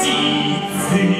Птицы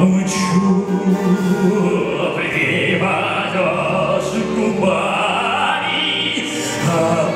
Мчу, приводешь губами, а